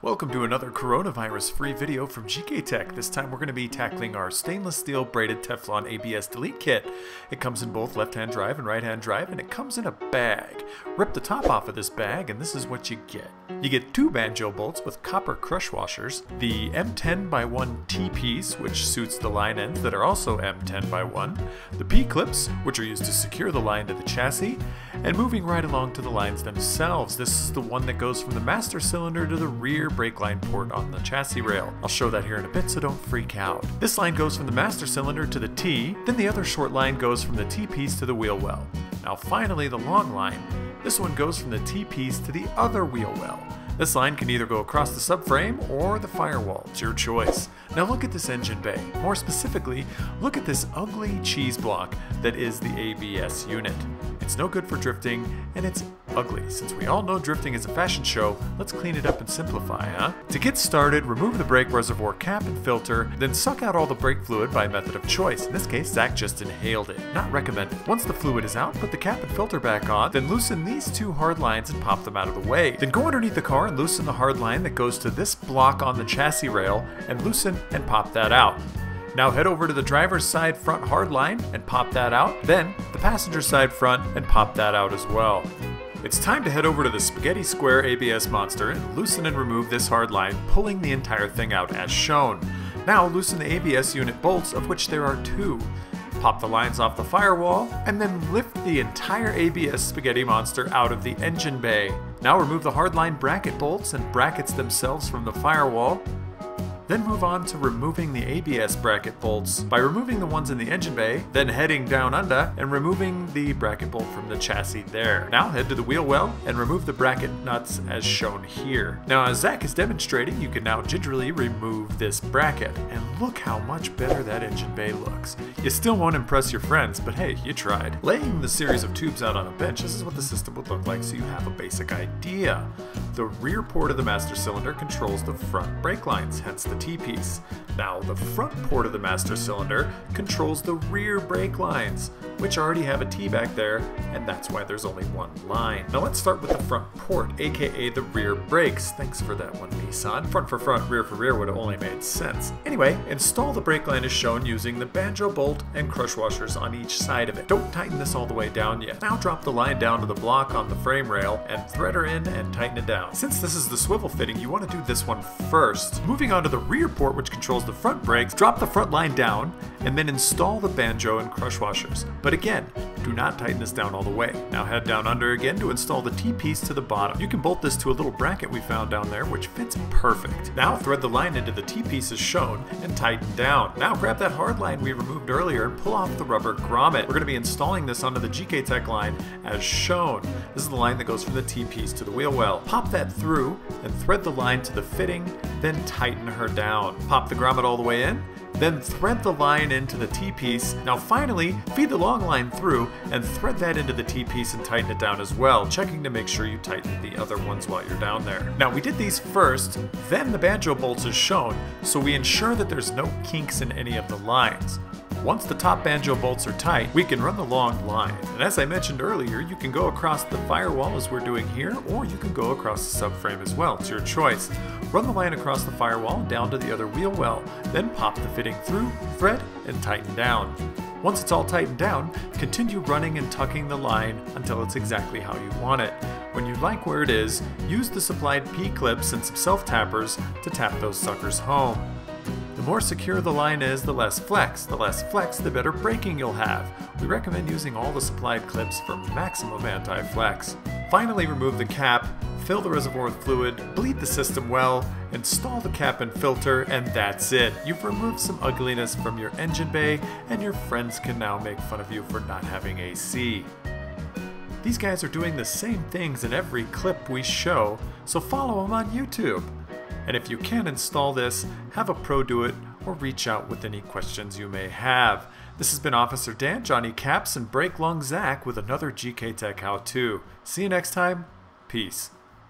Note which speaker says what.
Speaker 1: Welcome to another coronavirus-free video from GK Tech. This time we're going to be tackling our stainless steel braided Teflon ABS delete kit. It comes in both left-hand drive and right-hand drive and it comes in a bag. Rip the top off of this bag and this is what you get. You get two banjo bolts with copper crush washers, the M10 by 1 T-piece which suits the line ends that are also M10 by 1, the P-clips which are used to secure the line to the chassis, and moving right along to the lines themselves. This is the one that goes from the master cylinder to the rear brake line port on the chassis rail. I'll show that here in a bit, so don't freak out. This line goes from the master cylinder to the T, then the other short line goes from the T-piece to the wheel well. Now finally the long line. This one goes from the T-piece to the other wheel well. This line can either go across the subframe or the firewall. It's your choice. Now look at this engine bay. More specifically, look at this ugly cheese block that is the ABS unit. It's no good for drifting, and it's ugly. Since we all know drifting is a fashion show, let's clean it up and simplify, huh? To get started, remove the brake reservoir cap and filter, then suck out all the brake fluid by method of choice. In this case, Zach just inhaled it. Not recommended. Once the fluid is out, put the cap and filter back on, then loosen these two hard lines and pop them out of the way. Then go underneath the car and loosen the hard line that goes to this block on the chassis rail, and loosen and pop that out. Now head over to the driver's side front hard line and pop that out, then the passenger side front and pop that out as well. It's time to head over to the Spaghetti Square ABS Monster and loosen and remove this hard line, pulling the entire thing out as shown. Now loosen the ABS unit bolts, of which there are two. Pop the lines off the firewall, and then lift the entire ABS Spaghetti Monster out of the engine bay. Now remove the hardline bracket bolts and brackets themselves from the firewall, then move on to removing the ABS bracket bolts by removing the ones in the engine bay, then heading down under and removing the bracket bolt from the chassis there. Now head to the wheel well and remove the bracket nuts as shown here. Now as Zach is demonstrating, you can now gingerly remove this bracket. And look how much better that engine bay looks. You still won't impress your friends, but hey, you tried. Laying the series of tubes out on a bench, this is what the system would look like so you have a basic idea. The rear port of the master cylinder controls the front brake lines, hence the T-piece. Now, the front port of the master cylinder controls the rear brake lines, which already have a T back there, and that's why there's only one line. Now let's start with the front port, aka the rear brakes. Thanks for that one, Nissan. Front for front, rear for rear would have only made sense. Anyway, install the brake line as shown using the banjo bolt and crush washers on each side of it. Don't tighten this all the way down yet. Now drop the line down to the block on the frame rail and thread her in and tighten it down. Since this is the swivel fitting, you want to do this one first. Moving on to the rear port, which controls the front brakes, drop the front line down, and then install the banjo and crush washers. But again, do not tighten this down all the way. Now head down under again to install the T-piece to the bottom. You can bolt this to a little bracket we found down there, which fits perfect. Now thread the line into the T-piece as shown and tighten down. Now grab that hard line we removed earlier and pull off the rubber grommet. We're going to be installing this onto the GK Tech line as shown. This is the line that goes from the T-piece to the wheel well. Pop that through and thread the line to the fitting, then tighten her down. Pop the grommet all the way in, then thread the line into the T-piece. Now finally, feed the long line through and thread that into the T-piece and tighten it down as well, checking to make sure you tighten the other ones while you're down there. Now we did these first, then the banjo bolts is shown, so we ensure that there's no kinks in any of the lines. Once the top banjo bolts are tight, we can run the long line. And as I mentioned earlier, you can go across the firewall as we're doing here, or you can go across the subframe as well. It's your choice. Run the line across the firewall down to the other wheel well, then pop the fitting through, thread, and tighten down. Once it's all tightened down, continue running and tucking the line until it's exactly how you want it. When you like where it is, use the supplied P-clips and some self-tappers to tap those suckers home. The more secure the line is, the less flex. The less flex, the better braking you'll have. We recommend using all the supplied clips for maximum anti-flex. Finally, remove the cap, fill the reservoir with fluid, bleed the system well, install the cap and filter, and that's it. You've removed some ugliness from your engine bay, and your friends can now make fun of you for not having AC. These guys are doing the same things in every clip we show, so follow them on YouTube. And if you can't install this, have a pro do it or reach out with any questions you may have. This has been Officer Dan, Johnny Caps, and Brake Lung Zach with another GK Tech How To. See you next time. Peace.